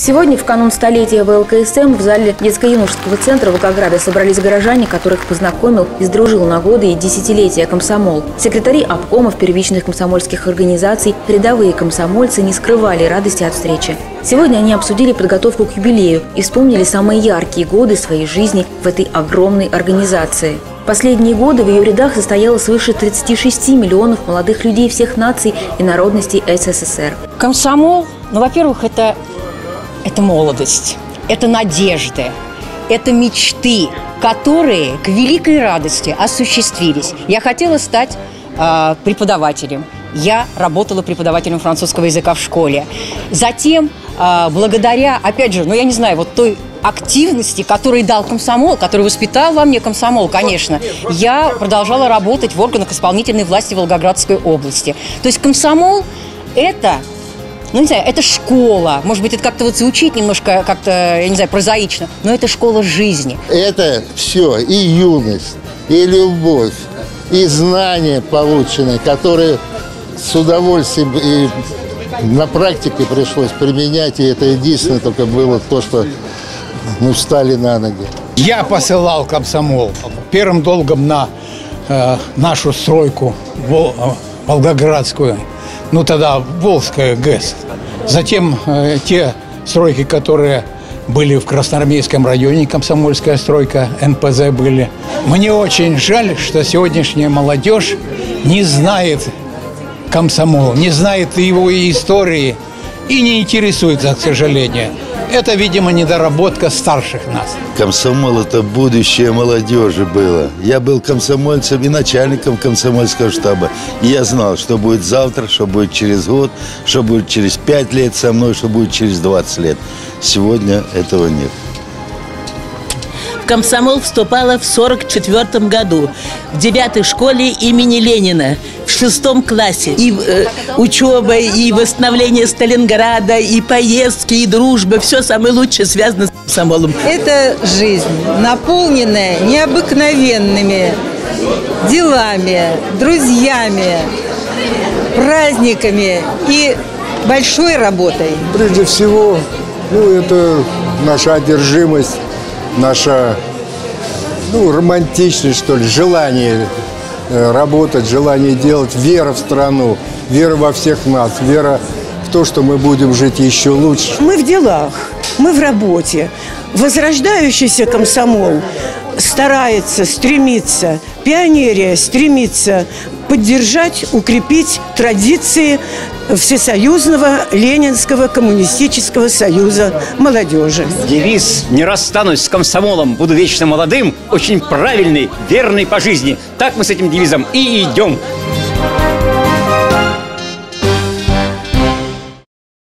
Сегодня, в канун столетия ВЛКСМ, в зале детско-юношеского центра Волгограда собрались горожане, которых познакомил и сдружил на годы и десятилетия комсомол. Секретари обкомов первичных комсомольских организаций, рядовые комсомольцы не скрывали радости от встречи. Сегодня они обсудили подготовку к юбилею и вспомнили самые яркие годы своей жизни в этой огромной организации. Последние годы в ее рядах состояло свыше 36 миллионов молодых людей всех наций и народностей СССР. Комсомол, ну, во-первых, это это молодость, это надежды, это мечты, которые к великой радости осуществились. Я хотела стать э, преподавателем. Я работала преподавателем французского языка в школе. Затем, э, благодаря, опять же, ну я не знаю, вот той активности, который дал комсомол, который воспитал во мне комсомол, конечно, я продолжала работать в органах исполнительной власти Волгоградской области. То есть комсомол – это ну, не знаю, это школа. Может быть, это как-то вот звучит немножко как-то, я не знаю, прозаично, но это школа жизни. Это все, и юность, и любовь, и знания полученные, которые с удовольствием и на практике пришлось применять, и это единственное только было то, что мы встали на ноги. Я посылал комсомол первым долгом на э, нашу стройку э, Волгоградскую ну тогда Волжская ГЭС. Затем э, те стройки, которые были в Красноармейском районе, комсомольская стройка, НПЗ были. Мне очень жаль, что сегодняшняя молодежь не знает комсомол, не знает его истории и не интересуется, к сожалению. Это, видимо, недоработка старших нас. Комсомол – это будущее молодежи было. Я был комсомольцем и начальником комсомольского штаба. И я знал, что будет завтра, что будет через год, что будет через пять лет со мной, что будет через 20 лет. Сегодня этого нет комсомол вступала в 44 году в девятой школе имени Ленина в шестом классе. И э, учеба, и восстановление Сталинграда, и поездки, и дружба. Все самое лучшее связано с комсомолом. Это жизнь, наполненная необыкновенными делами, друзьями, праздниками и большой работой. Прежде всего, ну, это наша одержимость наша ну, романтичность, что ли, желание работать, желание делать, вера в страну, вера во всех нас, вера в то, что мы будем жить еще лучше. Мы в делах, мы в работе. Возрождающийся комсомол старается, стремится, пионерия стремится поддержать, укрепить традиции Всесоюзного Ленинского коммунистического союза молодежи. Девиз «Не расстанусь с комсомолом, буду вечно молодым» очень правильный, верный по жизни. Так мы с этим девизом и идем.